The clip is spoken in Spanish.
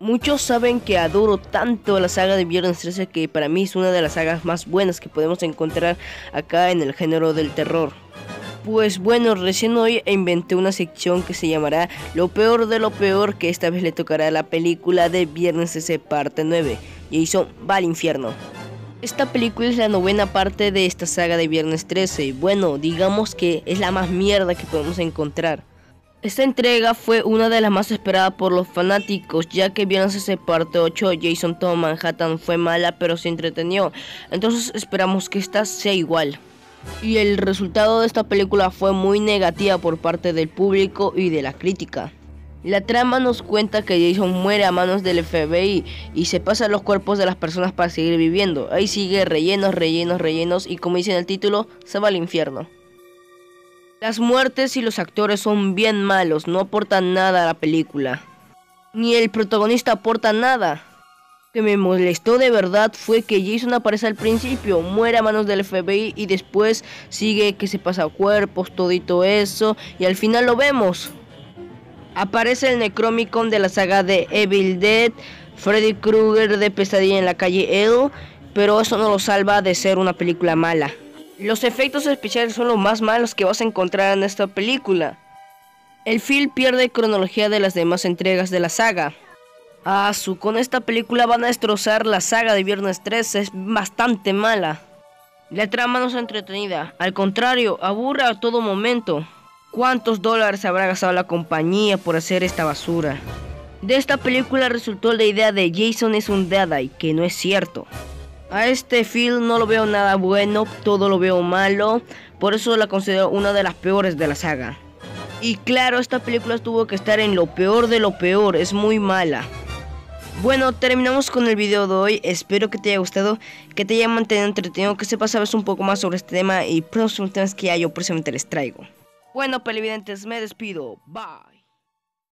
Muchos saben que adoro tanto la saga de Viernes 13 que para mí es una de las sagas más buenas que podemos encontrar acá en el género del terror. Pues bueno, recién hoy inventé una sección que se llamará Lo peor de lo peor, que esta vez le tocará la película de Viernes 13 parte 9. Jason va al infierno. Esta película es la novena parte de esta saga de Viernes 13 y bueno, digamos que es la más mierda que podemos encontrar. Esta entrega fue una de las más esperadas por los fanáticos, ya que ese parte 8 Jason Tom Manhattan fue mala pero se entretenió, entonces esperamos que esta sea igual. Y el resultado de esta película fue muy negativa por parte del público y de la crítica. La trama nos cuenta que Jason muere a manos del FBI y se pasa los cuerpos de las personas para seguir viviendo. Ahí sigue rellenos, rellenos, rellenos y como dice en el título, se va al infierno. Las muertes y los actores son bien malos, no aportan nada a la película. Ni el protagonista aporta nada. Lo que me molestó de verdad fue que Jason aparece al principio, muere a manos del FBI y después sigue que se pasa cuerpos, todito eso, y al final lo vemos. Aparece el Necromicon de la saga de Evil Dead, Freddy Krueger de Pesadilla en la calle Edo, pero eso no lo salva de ser una película mala. Los efectos especiales son los más malos que vas a encontrar en esta película. El film pierde cronología de las demás entregas de la saga. Ah, su, con esta película van a destrozar la saga de Viernes 13, es bastante mala. La trama no es entretenida, al contrario, aburre a todo momento. ¿Cuántos dólares habrá gastado la compañía por hacer esta basura? De esta película resultó la idea de Jason es un Deadeye, que no es cierto. A este film no lo veo nada bueno, todo lo veo malo, por eso la considero una de las peores de la saga. Y claro, esta película tuvo que estar en lo peor de lo peor, es muy mala. Bueno, terminamos con el video de hoy, espero que te haya gustado, que te haya mantenido entretenido, que sepas sabes un poco más sobre este tema y próximos temas que ya yo próximamente les traigo. Bueno, televidentes, me despido, bye.